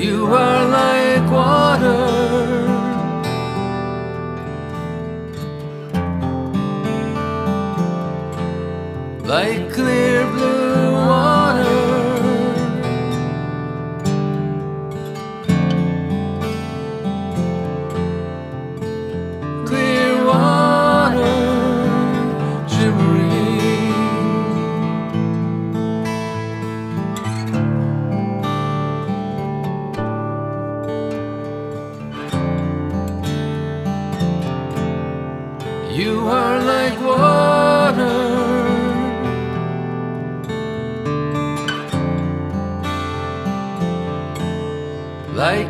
You are like water. Like clear blue You are like water. Like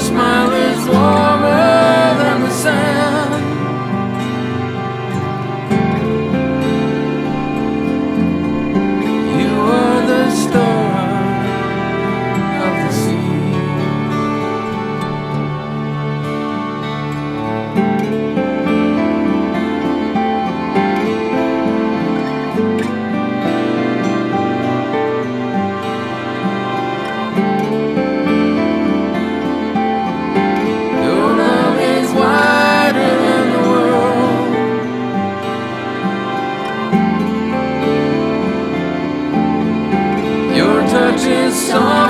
Smile touch